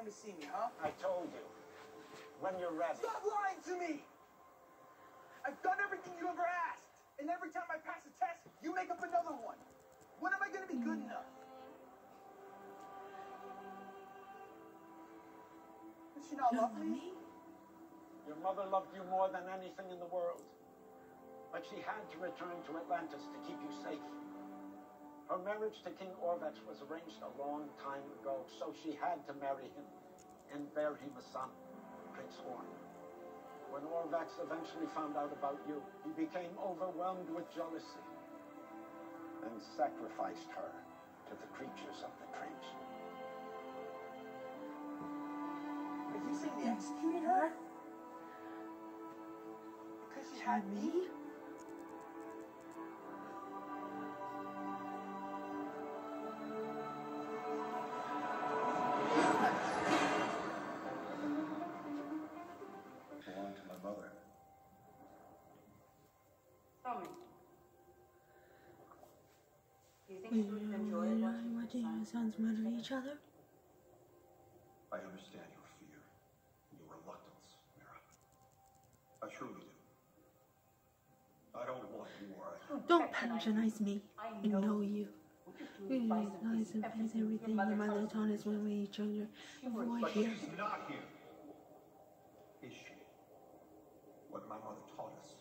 come to see me, huh? I told you. When you're ready. Stop lying to me! I've done everything you ever asked, and every time I pass a test, you make up another one. When am I gonna be good hmm. enough? Is she not love me? Your mother loved you more than anything in the world. But she had to return to Atlantis to keep you safe. Her marriage to King Orvax was arranged a long time ago, so she had to marry him and bear him a son, Prince Orm. When Orvax eventually found out about you, he became overwhelmed with jealousy and sacrificed her to the creatures of the trench. Are you saying they executed her? Because she had me? To my mother. Tell me. Do you think you would have enjoyed watching your watching your sons murder each other? I understand your fear and your reluctance, Mera. I truly do. I don't want war. I oh, Don't patronize me. I I know you. Would you do We advice lies and and everything face everything your mother told told us when we each other. She was- Avoid here. she's not here. what my mother taught us.